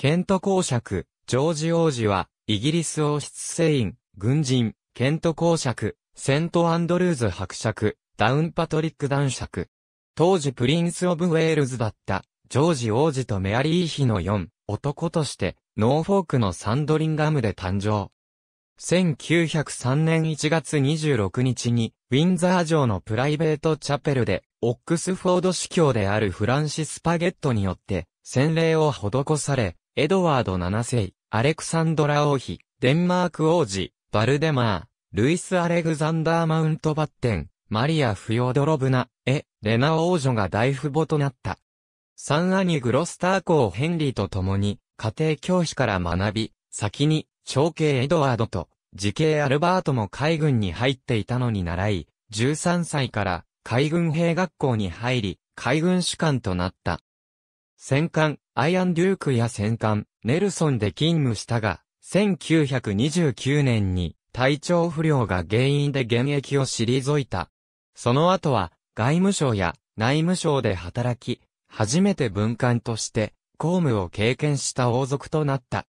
ケント公爵、ジョージ王子は、イギリス王室成員、軍人、ケント公爵、セントアンドルーズ伯爵、ダウンパトリック男爵。当時プリンス・オブ・ウェールズだった、ジョージ王子とメアリー妃の4、男として、ノーフォークのサンドリンガムで誕生。1903年1月26日に、ウィンザー城のプライベートチャペルで、オックスフォード司教であるフランシス・パゲットによって、洗礼を施され、エドワード7世、アレクサンドラ王妃、デンマーク王子、バルデマー、ルイス・アレグザンダー・マウントバッテン、マリア・フヨドロブナ、エ、レナ王女が大父母となった。三兄グロスター公ヘンリーと共に、家庭教師から学び、先に、長兄エドワードと、自兄アルバートも海軍に入っていたのに習い、13歳から海軍兵学校に入り、海軍士官となった。戦艦、アイアンデュークや戦艦、ネルソンで勤務したが、1929年に体調不良が原因で現役を退いた。その後は、外務省や内務省で働き、初めて文官として公務を経験した王族となった。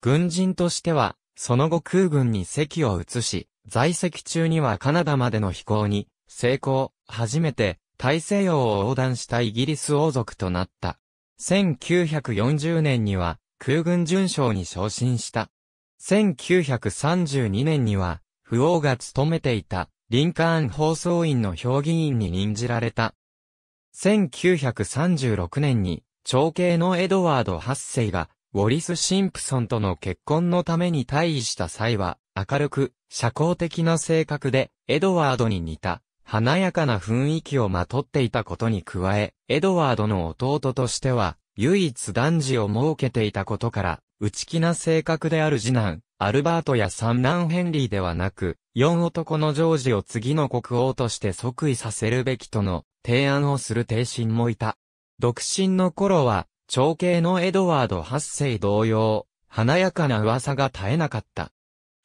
軍人としては、その後空軍に席を移し、在籍中にはカナダまでの飛行に成功、初めて大西洋を横断したイギリス王族となった。1940年には空軍准将に昇進した。1932年には、不王が務めていたリンカーン放送員の評議員に任じられた。1936年に長兄のエドワード8世が、ウォリス・シンプソンとの結婚のために退位した際は、明るく、社交的な性格で、エドワードに似た、華やかな雰囲気をまとっていたことに加え、エドワードの弟としては、唯一男児を設けていたことから、内気な性格である次男、アルバートや三男ヘンリーではなく、四男のジョージを次の国王として即位させるべきとの提案をする廷臣もいた。独身の頃は、長兄のエドワード8世同様、華やかな噂が絶えなかった。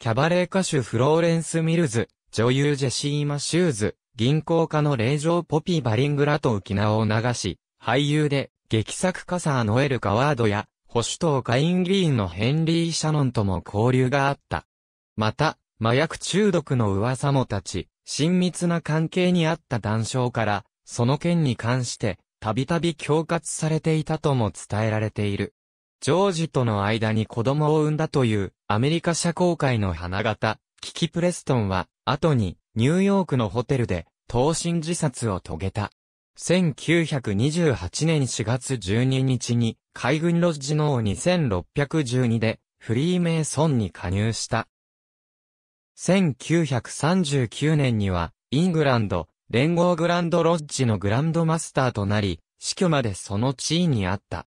キャバレー歌手フローレンス・ミルズ、女優ジェシー・マシューズ、銀行家の令嬢ポピー・バリングラと浮き名を流し、俳優で劇作家サー・ノエル・カワードや、保守党下院議員のヘンリー・シャノンとも交流があった。また、麻薬中毒の噂も立ち、親密な関係にあった談笑から、その件に関して、たびたび恐喝されていたとも伝えられている。ジョージとの間に子供を産んだというアメリカ社交界の花形、キキ・プレストンは、後にニューヨークのホテルで、投身自殺を遂げた。1928年4月12日に、海軍ロッジの2612で、フリーメイソンに加入した。1939年には、イングランド、連合グランドロッジのグランドマスターとなり、死去までその地位にあった。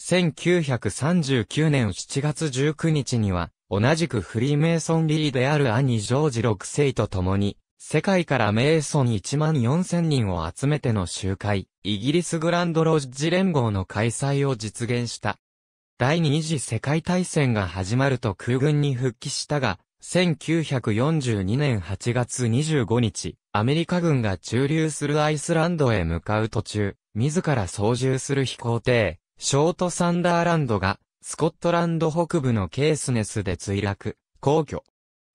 1939年7月19日には、同じくフリーメイソンリーである兄ジョージ6世と共に、世界からメイソン1万4000人を集めての集会、イギリスグランドロッジ連合の開催を実現した。第二次世界大戦が始まると空軍に復帰したが、1942年8月25日、アメリカ軍が駐留するアイスランドへ向かう途中、自ら操縦する飛行艇、ショートサンダーランドが、スコットランド北部のケースネスで墜落、皇居。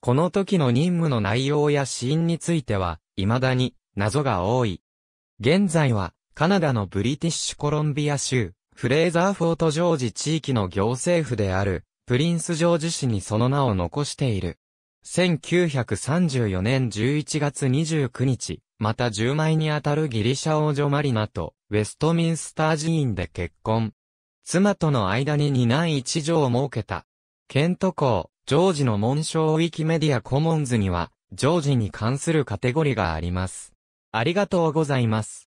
この時の任務の内容や死因については、未だに謎が多い。現在は、カナダのブリティッシュコロンビア州、フレーザーフォートジョージ地域の行政府である、プリンスジョージ市にその名を残している。1934年11月29日、また10枚にあたるギリシャ王女マリナと、ウェストミンスター寺院で結婚。妻との間に二男一女を設けた。ケント校、ジョージの紋章ウィキメディアコモンズには、ジョージに関するカテゴリがあります。ありがとうございます。